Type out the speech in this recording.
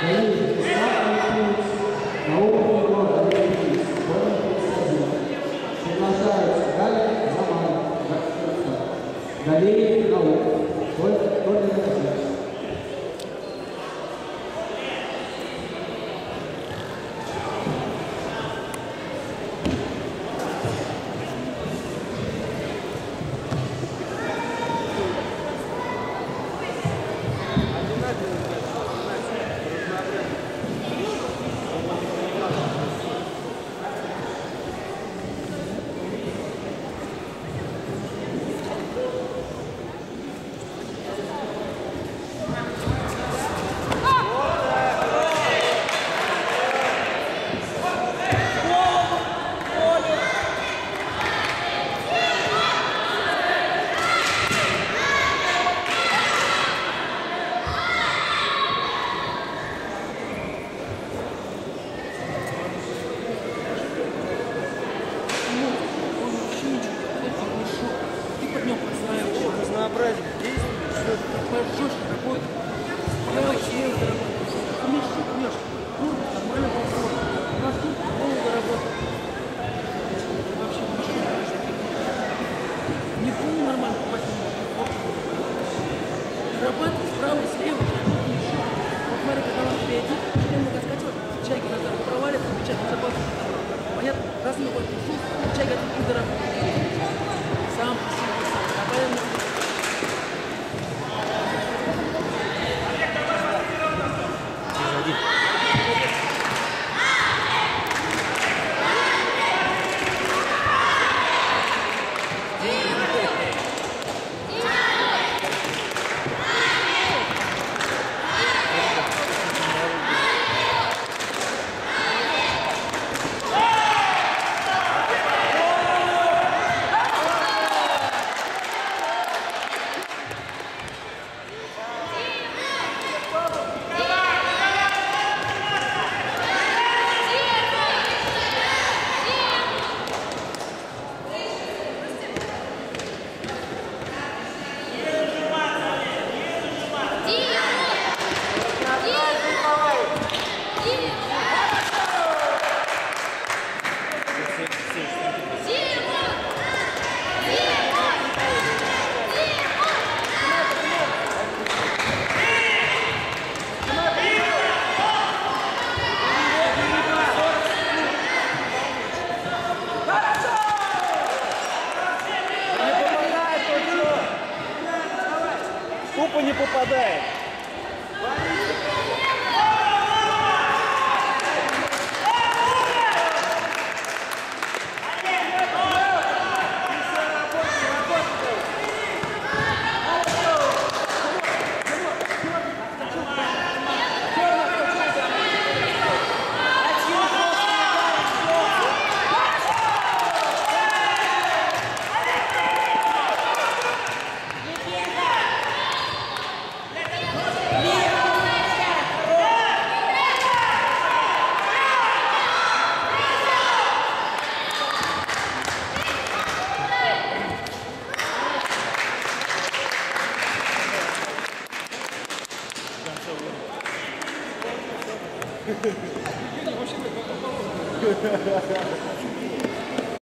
Deus, Brooklyn?